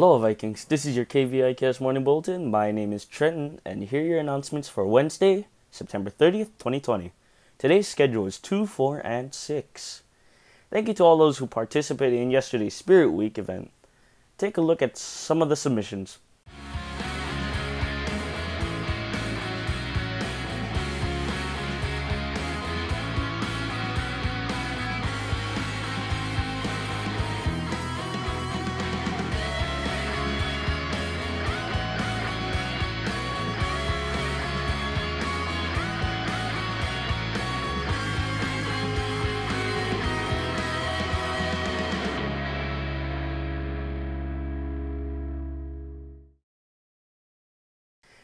Hello, Vikings. This is your KVIKS Morning Bulletin. My name is Trenton, and here are your announcements for Wednesday, September 30th, 2020. Today's schedule is 2, 4, and 6. Thank you to all those who participated in yesterday's Spirit Week event. Take a look at some of the submissions.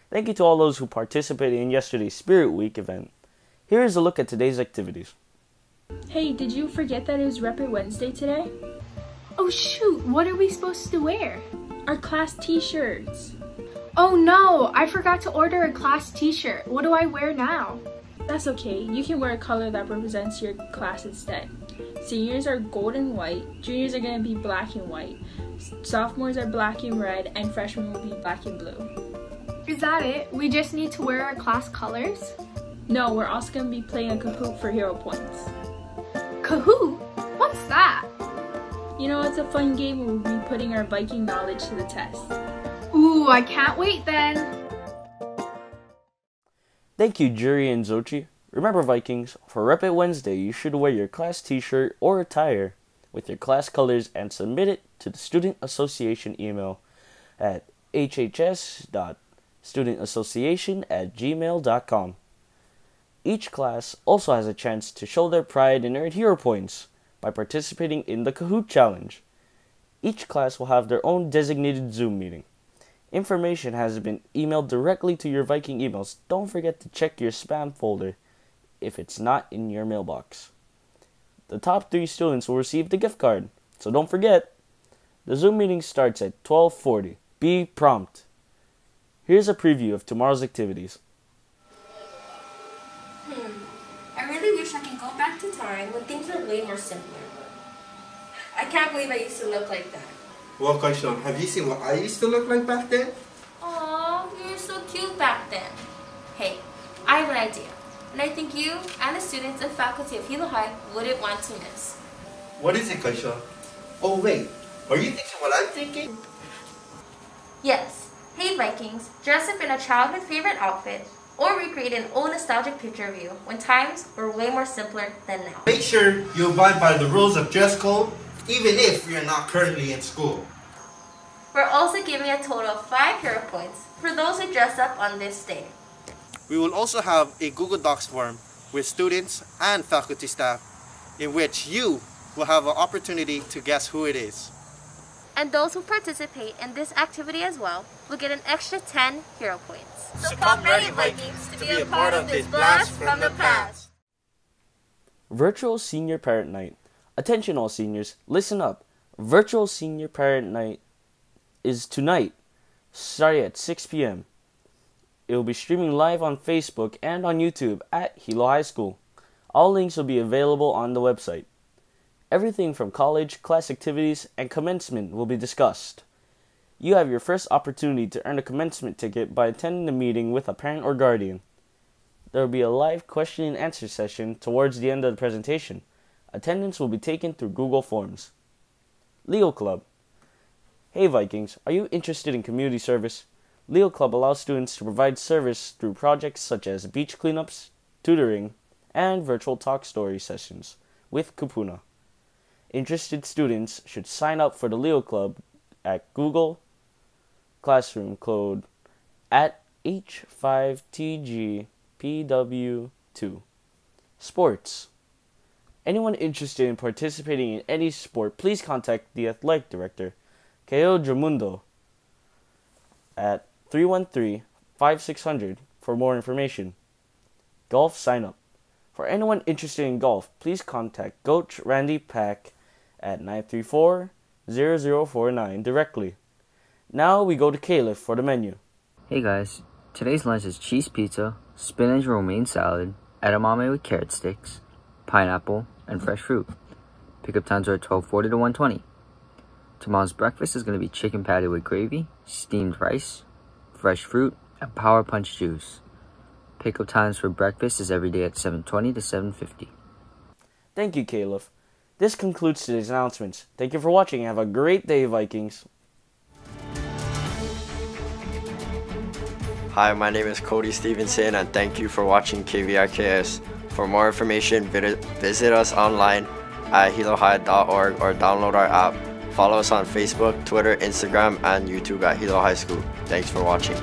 Thank you to all those who participated in yesterday's Spirit Week event. Here is a look at today's activities. Hey, did you forget that it was Rep It Wednesday today? Oh shoot, what are we supposed to wear? Our class t-shirts. Oh no, I forgot to order a class t-shirt. What do I wear now? That's okay, you can wear a color that represents your class instead. Seniors are gold and white, juniors are going to be black and white, sophomores are black and red, and freshmen will be black and blue. Is that it? We just need to wear our class colors? No, we're also going to be playing a Kahoot for hero points. Kahoot? What's that? You know, it's a fun game where we'll be putting our Viking knowledge to the test. Ooh, I can't wait then. Thank you, Jury and Zochi. Remember, Vikings, for Rep It Wednesday, you should wear your class t shirt or attire with your class colors and submit it to the Student Association email at hhs.com studentassociation at gmail.com. Each class also has a chance to show their pride and earn hero points by participating in the Kahoot Challenge. Each class will have their own designated Zoom meeting. Information has been emailed directly to your Viking emails. Don't forget to check your spam folder if it's not in your mailbox. The top 3 students will receive the gift card. So don't forget. The Zoom meeting starts at 12:40. Be prompt. Here's a preview of tomorrow's activities. Hmm. I really wish I could go back to time when things were way more simpler. I can't believe I used to look like that. Well, Kaishan, have you seen what I used to look like back then? Aw, you were so cute back then. Hey, I have an idea. And I think you and the students and faculty of Hilo High wouldn't want to miss. What is it, Kaishan? Oh, wait. Are you thinking what I'm thinking? Yes. Hey Vikings, dress up in a childhood favorite outfit or recreate an old nostalgic picture of you when times were way more simpler than now. Make sure you abide by the rules of dress code even if you're not currently in school. We're also giving a total of 5 hero points for those who dress up on this day. We will also have a Google Docs form with students and faculty staff in which you will have an opportunity to guess who it is. And those who participate in this activity as well will get an extra 10 hero points. So come ready, Vikings, to be a part of this blast from the past. Virtual Senior Parent Night. Attention all seniors, listen up. Virtual Senior Parent Night is tonight, starting at 6 p.m. It will be streaming live on Facebook and on YouTube at Hilo High School. All links will be available on the website. Everything from college, class activities, and commencement will be discussed. You have your first opportunity to earn a commencement ticket by attending the meeting with a parent or guardian. There will be a live question and answer session towards the end of the presentation. Attendance will be taken through Google Forms. Leo Club. Hey Vikings, are you interested in community service? Leo Club allows students to provide service through projects such as beach cleanups, tutoring, and virtual talk story sessions with Kupuna. Interested students should sign up for the Leo Club at Google Classroom code at H5TGPW2. Sports. Anyone interested in participating in any sport, please contact the athletic director, Keo Dramundo, at 313 5600 for more information. Golf sign up. For anyone interested in golf, please contact Coach Randy Pack at 934 0049 directly. Now we go to Caleb for the menu. Hey guys, today's lunch is cheese pizza, spinach romaine salad, edamame with carrot sticks, pineapple, and fresh fruit. Pickup times are 1240 to 120. Tomorrow's breakfast is going to be chicken patty with gravy, steamed rice, fresh fruit, and power punch juice. Pickup times for breakfast is every day at 7:20 to 7:50. Thank you, Caleb. This concludes today's announcements. Thank you for watching and have a great day, Vikings. Hi, my name is Cody Stevenson and thank you for watching KVIKS. For more information, visit us online at hilohigh.org or download our app. Follow us on Facebook, Twitter, Instagram, and YouTube at Hilo High School. Thanks for watching.